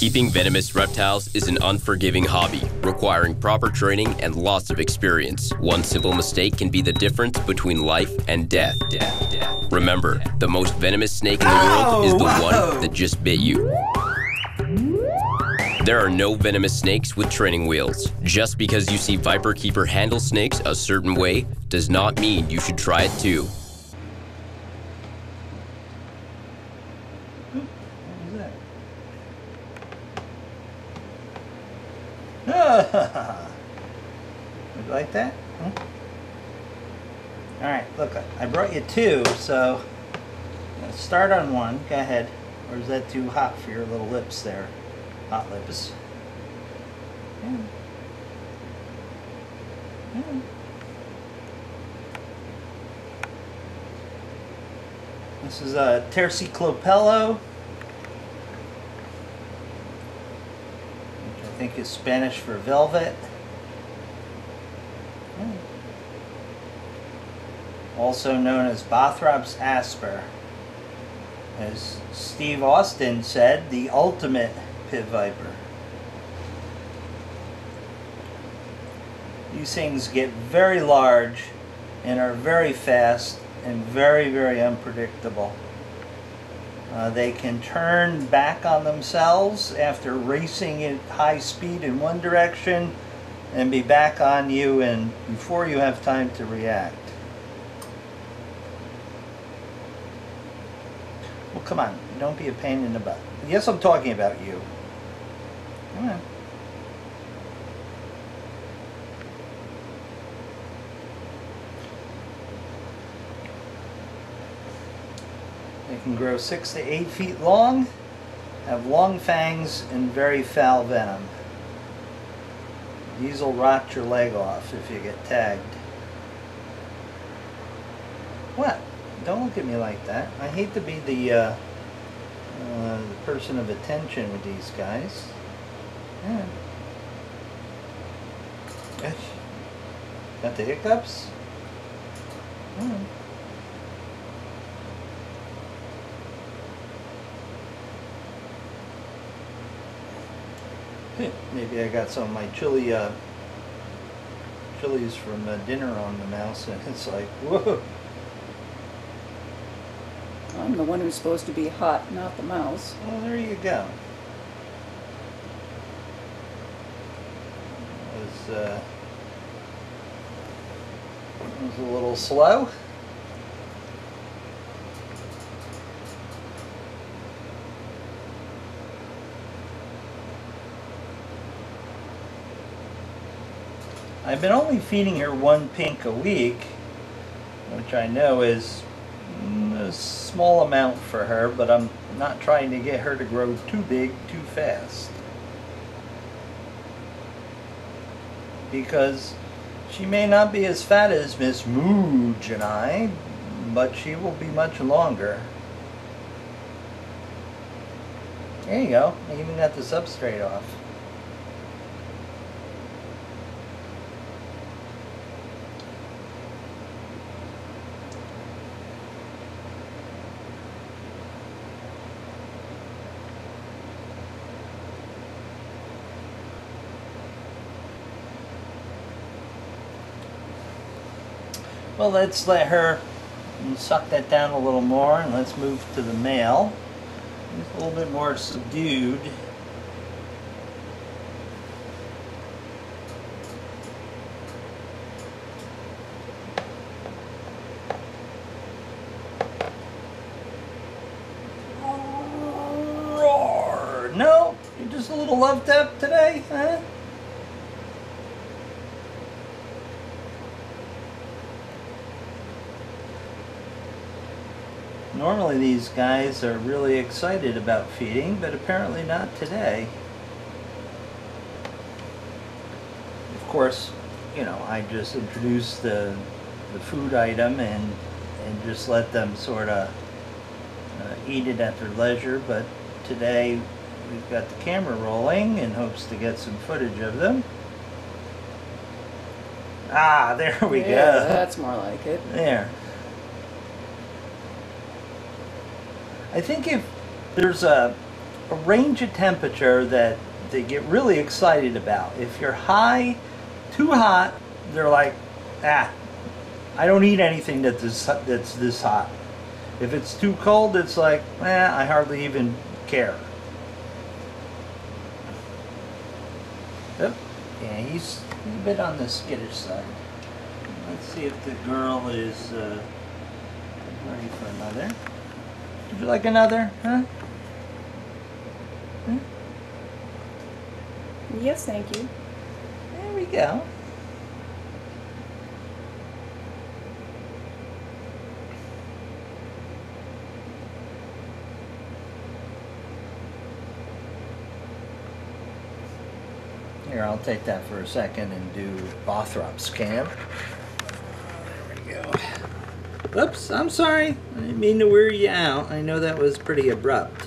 Keeping venomous reptiles is an unforgiving hobby, requiring proper training and lots of experience. One simple mistake can be the difference between life and death. death, death. Remember, the most venomous snake in the world oh, is the one that just bit you. There are no venomous snakes with training wheels. Just because you see Viper Keeper handle snakes a certain way does not mean you should try it too. Would you like that? Hmm? All right, look, I brought you two, so start on one. Go ahead. Or is that too hot for your little lips there? Hot lips. Yeah. Yeah. This is uh, a Terciopelo. Which I think is Spanish for velvet. Also known as Bothrops asper. As Steve Austin said, the ultimate pit viper. These things get very large and are very fast and very, very unpredictable. Uh, they can turn back on themselves after racing at high speed in one direction and be back on you and before you have time to react. Well, come on. Don't be a pain in the butt. Yes, I'm talking about you. Come on. They can grow six to eight feet long, have long fangs, and very foul venom. These will rot your leg off if you get tagged. What? Don't look at me like that. I hate to be the, uh, uh, the person of attention with these guys. Yeah. Got the hiccups? Hmm. Maybe I got some of my chili, uh, chilies from uh, dinner on the mouse, and it's like, whoa. I'm the one who's supposed to be hot, not the mouse. Well, there you go. Was uh, was a little slow. I've been only feeding her one pink a week, which I know is a small amount for her, but I'm not trying to get her to grow too big too fast. Because she may not be as fat as Miss Mooge and I, but she will be much longer. There you go. I even got the substrate off. Well, let's let her suck that down a little more and let's move to the male. A little bit more subdued. Roar! No? You're just a little loved up today, huh? Normally these guys are really excited about feeding, but apparently not today. Of course, you know, I just introduce the, the food item and, and just let them sort of uh, eat it at their leisure, but today we've got the camera rolling in hopes to get some footage of them. Ah, there we yeah, go. That's more like it. There. I think if there's a a range of temperature that they get really excited about. If you're high, too hot, they're like, ah, I don't eat anything that this, that's this hot. If it's too cold, it's like, eh, I hardly even care. Yep. Yeah, he's, he's a bit on the skittish side. Let's see if the girl is uh, ready for another. Would you like another, huh? huh? Yes, thank you. There we go. Here, I'll take that for a second and do Bothrops Cam. There we go. Oops, I'm sorry. I didn't mean to wear you out. I know that was pretty abrupt.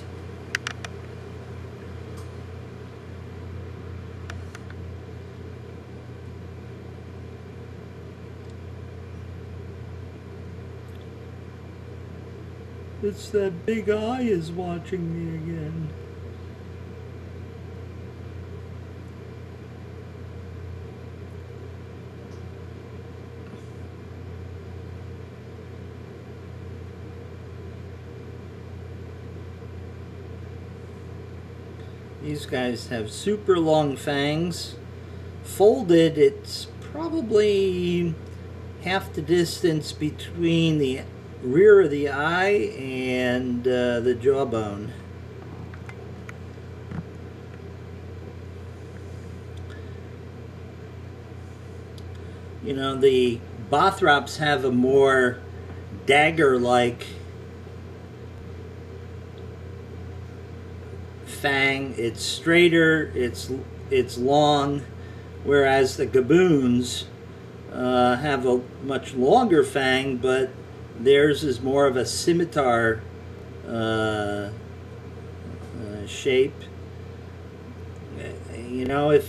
It's that big eye is watching me again. These guys have super long fangs. Folded, it's probably half the distance between the rear of the eye and uh, the jawbone. You know, the Bothrops have a more dagger-like fang. It's straighter, it's, it's long, whereas the Gaboons uh, have a much longer fang, but Theirs is more of a scimitar uh, uh, shape. You know, if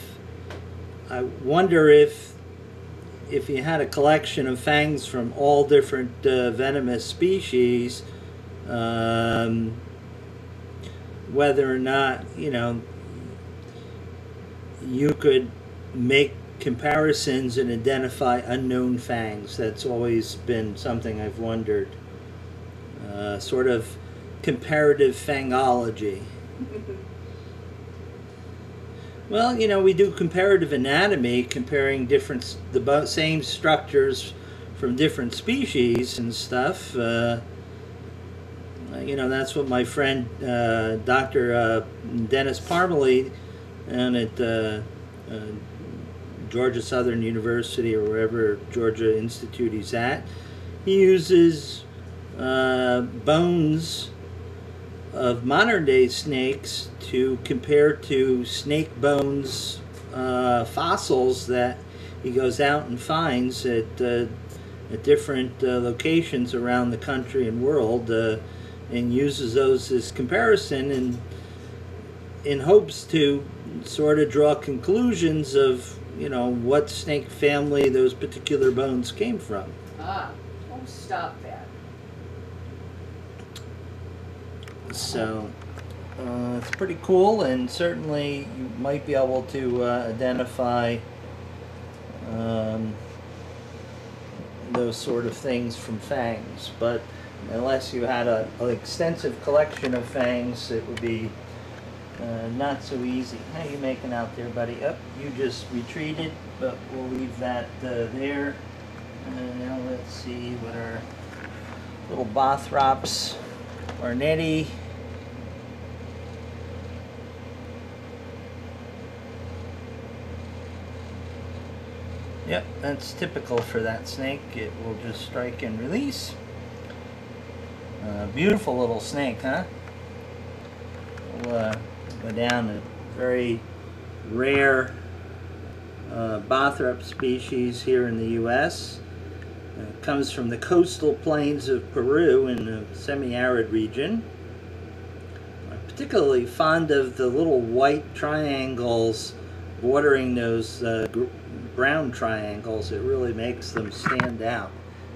I wonder if if you had a collection of fangs from all different uh, venomous species, um, whether or not you know you could make comparisons and identify unknown fangs. That's always been something I've wondered. Uh, sort of comparative fangology. well, you know, we do comparative anatomy, comparing different, the same structures from different species and stuff. Uh, you know, that's what my friend uh, Dr. Uh, Dennis Parmley and at uh, uh, Georgia Southern University or wherever Georgia Institute he's at. He uses uh, bones of modern day snakes to compare to snake bones uh, fossils that he goes out and finds at, uh, at different uh, locations around the country and world uh, and uses those as comparison and in hopes to sort of draw conclusions of you know, what snake family those particular bones came from. Ah, oh, stop that. So, uh, it's pretty cool, and certainly you might be able to uh, identify um, those sort of things from fangs. But unless you had a, an extensive collection of fangs, it would be uh, not so easy. How you making out there, buddy? Up, oh, you just retreated, but we'll leave that uh, there. And now let's see what our little Bothrops or Nettie. Yep, that's typical for that snake. It will just strike and release. Beautiful little snake, huh? We'll, uh, go down a very rare uh, Bothrop species here in the U.S. Uh, comes from the coastal plains of Peru in the semi-arid region. I'm particularly fond of the little white triangles bordering those uh, brown triangles. It really makes them stand out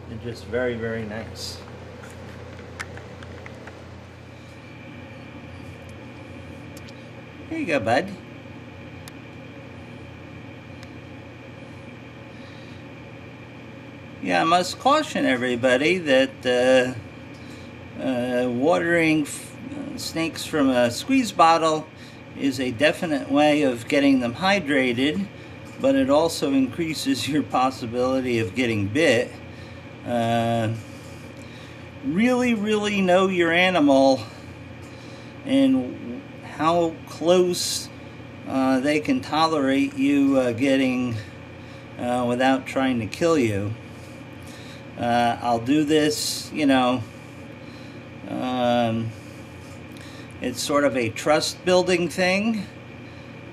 and just very, very nice. You go, bud. Yeah, I must caution everybody that uh, uh, watering snakes from a squeeze bottle is a definite way of getting them hydrated, but it also increases your possibility of getting bit. Uh, really, really know your animal and how close uh, they can tolerate you uh, getting uh, without trying to kill you. Uh, I'll do this, you know, um, it's sort of a trust building thing.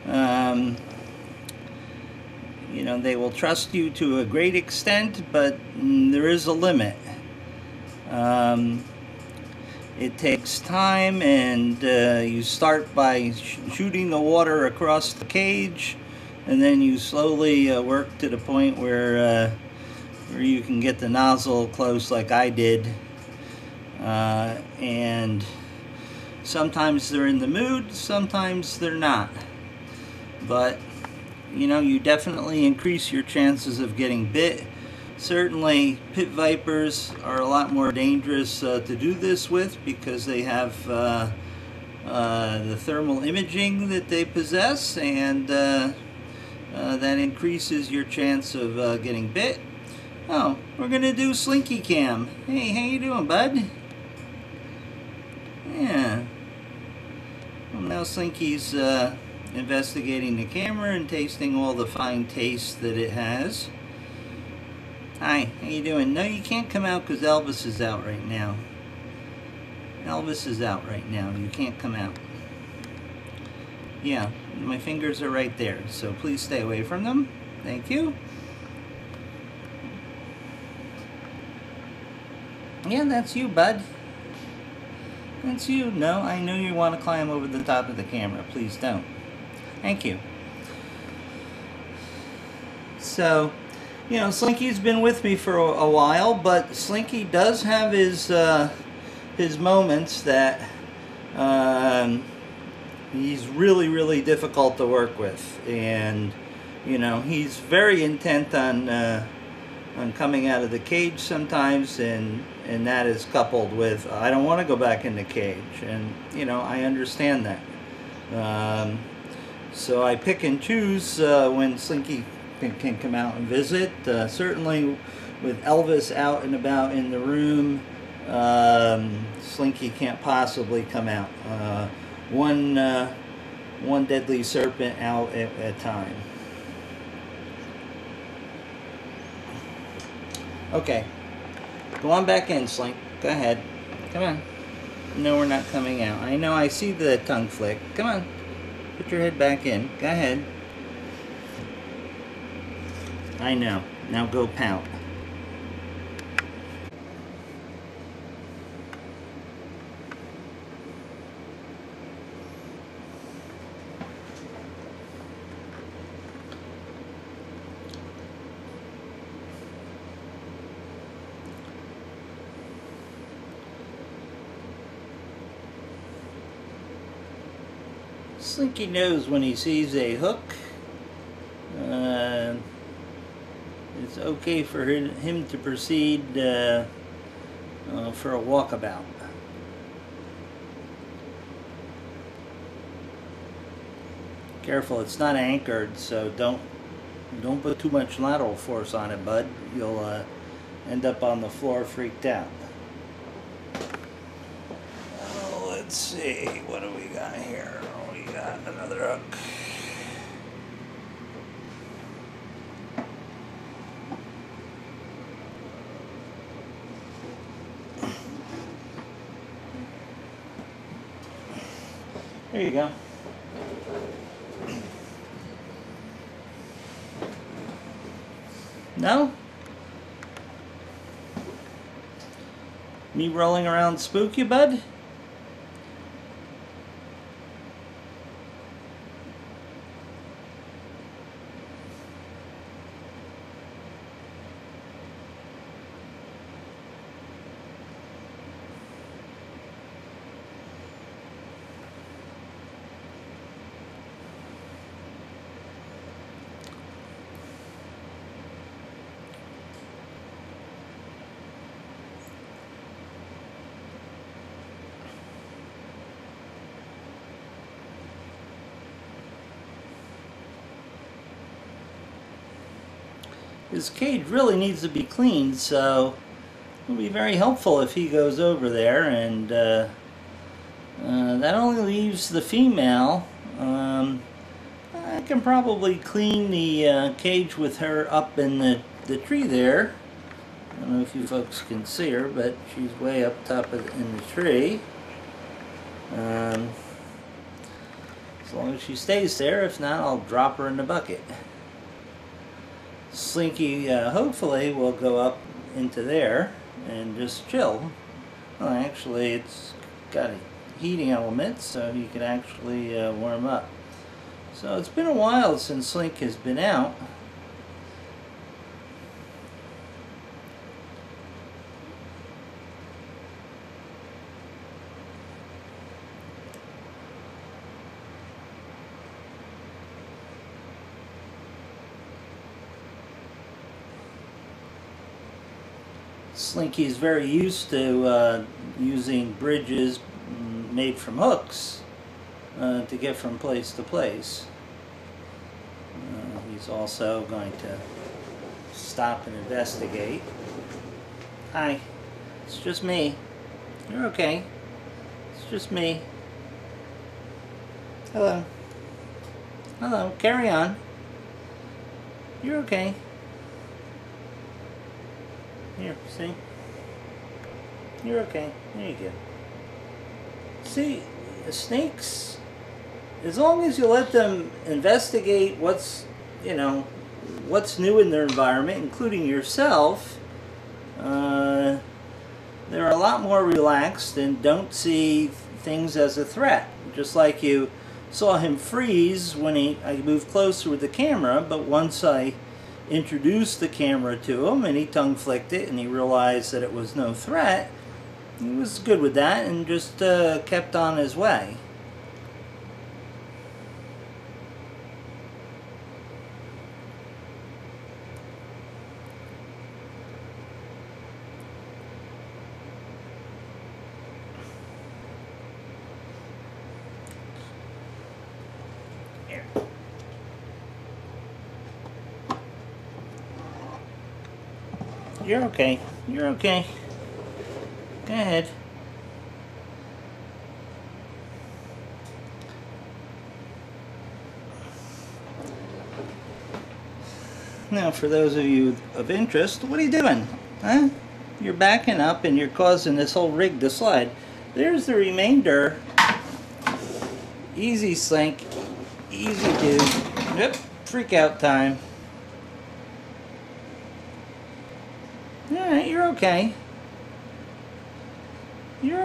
Um, you know, they will trust you to a great extent, but mm, there is a limit. Um, it takes time, and uh, you start by sh shooting the water across the cage, and then you slowly uh, work to the point where uh, where you can get the nozzle close like I did. Uh, and sometimes they're in the mood, sometimes they're not. But, you know, you definitely increase your chances of getting bit. Certainly, pit vipers are a lot more dangerous uh, to do this with because they have uh, uh, the thermal imaging that they possess and uh, uh, that increases your chance of uh, getting bit. Oh, we're gonna do Slinky Cam. Hey, how you doing, bud? Yeah. Well, now Slinky's investigating the camera and tasting all the fine taste that it has. Hi, how you doing? No, you can't come out because Elvis is out right now. Elvis is out right now. You can't come out. Yeah, my fingers are right there, so please stay away from them. Thank you. Yeah, that's you, bud. That's you. No, I know you want to climb over the top of the camera. Please don't. Thank you. So, you know, Slinky's been with me for a, a while, but Slinky does have his uh, his moments that um, he's really, really difficult to work with, and you know, he's very intent on uh, on coming out of the cage sometimes, and and that is coupled with I don't want to go back in the cage, and you know, I understand that. Um, so I pick and choose uh, when Slinky can, can, come out and visit. Uh, certainly with Elvis out and about in the room, um, Slinky can't possibly come out. Uh, one, uh, one deadly serpent out at a time. Okay. Go on back in, Slink. Go ahead. Come on. No, we're not coming out. I know, I see the tongue flick. Come on. Put your head back in. Go ahead. I know. Now go pout. Slinky knows when he sees a hook. Uh, it's okay for him to proceed uh, uh, for a walkabout. Careful, it's not anchored, so don't don't put too much lateral force on it, bud. You'll uh, end up on the floor freaked out. Let's see, what do we got here? We got another hook. There you go. No? Me rolling around spook you, bud? His cage really needs to be cleaned, so it'll be very helpful if he goes over there and uh, uh, that only leaves the female. Um, I can probably clean the uh, cage with her up in the, the tree there. I don't know if you folks can see her, but she's way up top of, in the tree. Um, as long as she stays there, if not, I'll drop her in the bucket. Slinky uh, hopefully will go up into there and just chill. Well, actually, it's got a heating element, so you can actually uh, warm up. So it's been a while since Slink has been out. Slinky's very used to uh, using bridges made from hooks uh, to get from place to place. Uh, he's also going to stop and investigate. Hi, it's just me. You're okay. It's just me. Hello. Hello, carry on. You're okay. Here, see? You're okay. There you go. See, snakes, as long as you let them investigate what's, you know, what's new in their environment, including yourself, uh, they're a lot more relaxed and don't see things as a threat. Just like you saw him freeze when he, I moved closer with the camera, but once I introduced the camera to him and he tongue flicked it and he realized that it was no threat, he was good with that and just uh, kept on his way. You're okay. You're okay. Go ahead. Now, for those of you of interest, what are you doing? Huh? You're backing up and you're causing this whole rig to slide. There's the remainder. Easy slink. Easy dude. Yep. Freak out time. Alright, you're okay.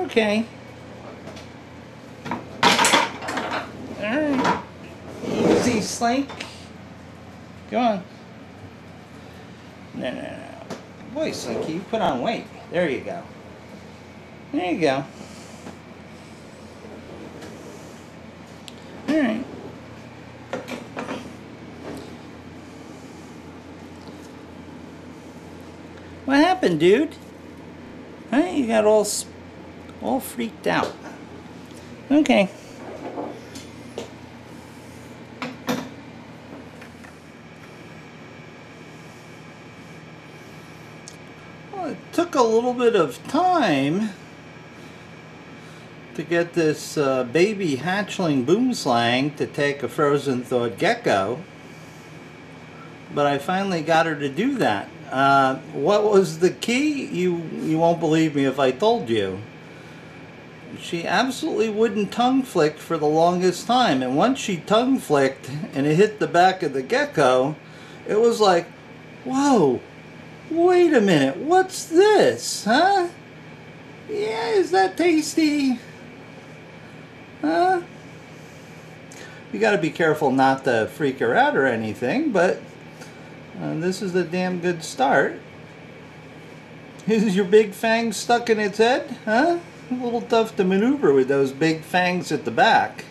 Okay. Alright. Easy, Slink. Go on. No, no, no. Boy, Slinky, you put on weight. There you go. There you go. Alright. What happened, dude? Huh? You got all all freaked out. Okay. Well, it took a little bit of time to get this uh, baby hatchling boomslang to take a frozen thawed gecko. But I finally got her to do that. Uh, what was the key? You you won't believe me if I told you she absolutely wouldn't tongue flick for the longest time. And once she tongue flicked and it hit the back of the gecko, it was like, whoa, wait a minute, what's this, huh? Yeah, is that tasty? Huh? You gotta be careful not to freak her out or anything, but uh, this is a damn good start. Is your big fang stuck in its head, huh? A little tough to maneuver with those big fangs at the back.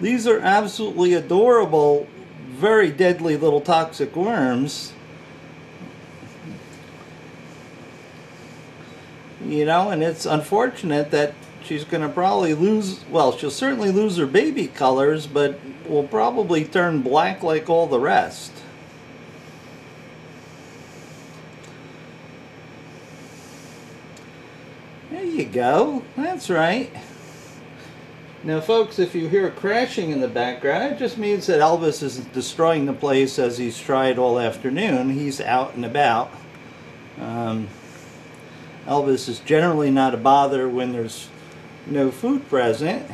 These are absolutely adorable, very deadly little toxic worms. You know, and it's unfortunate that she's going to probably lose, well, she'll certainly lose her baby colors, but will probably turn black like all the rest. There you go. That's right. Now, folks, if you hear crashing in the background, it just means that Elvis isn't destroying the place as he's tried all afternoon. He's out and about. Um, Elvis is generally not a bother when there's no food present.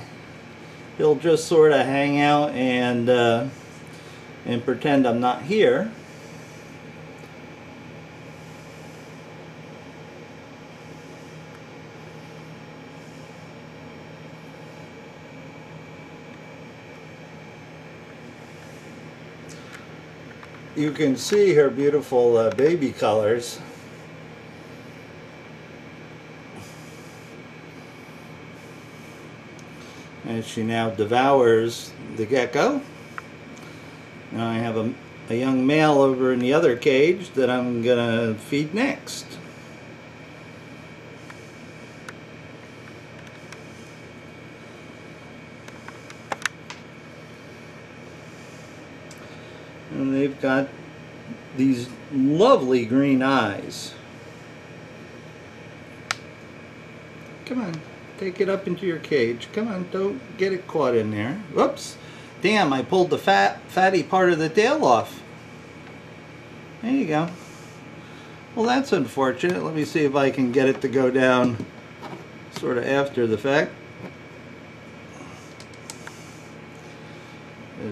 He'll just sort of hang out and uh, and pretend I'm not here. You can see her beautiful uh, baby colors. as she now devours the gecko. Now I have a, a young male over in the other cage that I'm going to feed next. And they've got these lovely green eyes. Come on. Take it up into your cage. Come on, don't get it caught in there. Whoops. Damn, I pulled the fat, fatty part of the tail off. There you go. Well, that's unfortunate. Let me see if I can get it to go down sort of after the fact.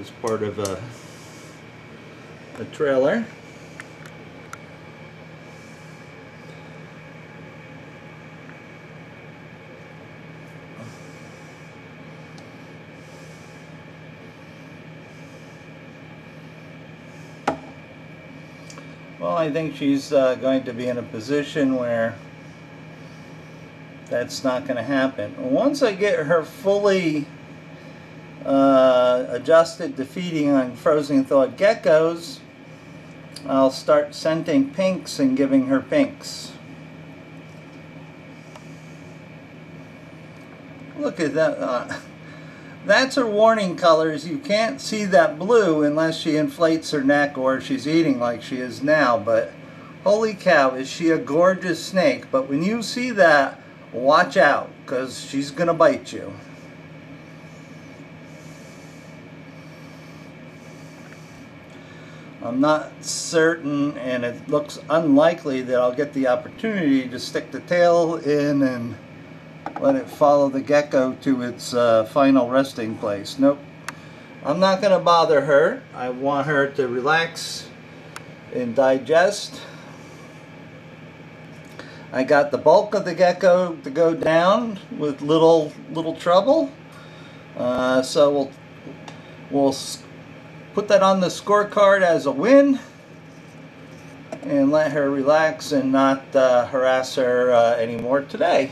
As part of a, a trailer. Well, I think she's uh, going to be in a position where that's not going to happen. Once I get her fully uh, adjusted to feeding on frozen thawed geckos, I'll start scenting pinks and giving her pinks. Look at that. Uh, that's her warning colors. You can't see that blue unless she inflates her neck or she's eating like she is now. But holy cow, is she a gorgeous snake. But when you see that, watch out because she's going to bite you. I'm not certain and it looks unlikely that I'll get the opportunity to stick the tail in and let it follow the gecko to its uh, final resting place. Nope. I'm not going to bother her. I want her to relax and digest. I got the bulk of the gecko to go down with little little trouble. Uh, so we'll we'll put that on the scorecard as a win and let her relax and not uh, harass her uh, anymore today.